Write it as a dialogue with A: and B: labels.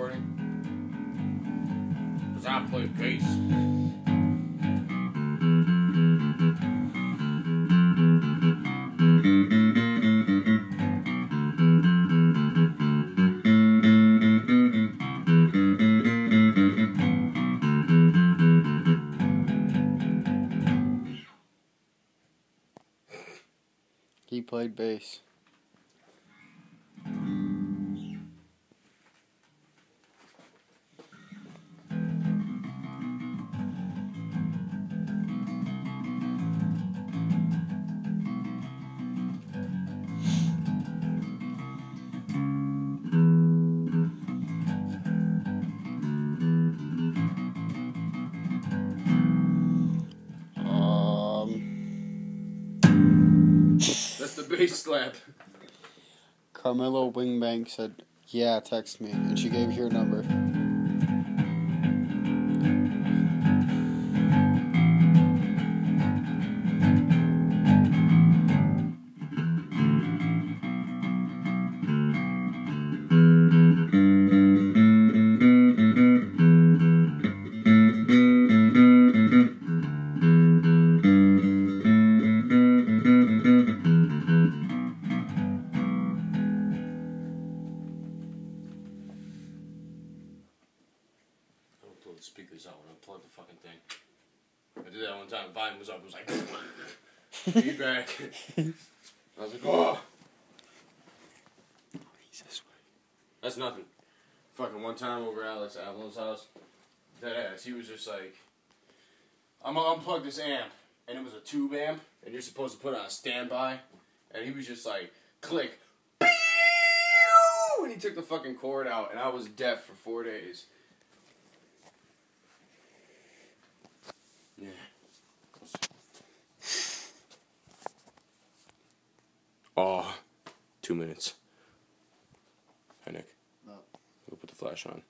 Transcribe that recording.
A: recording? Cause I play bass.
B: He played bass.
A: Bass slap.
B: Carmelo Wingbank said, "Yeah, text me," and she gave your number.
A: Pull the speakers out when I plug the fucking thing. I did that one time. Volume was up. It was like feedback. I was like, oh,
B: He's this way.
A: that's nothing. Fucking one time over Alex Avalon's house, that ass. He was just like, I'm gonna unplug this amp, and it was a tube amp, and you're supposed to put it on standby, and he was just like, click, and he took the fucking cord out, and I was deaf for four days. Oh, two minutes. Hi, Nick.
B: Oh.
A: We'll put the flash on.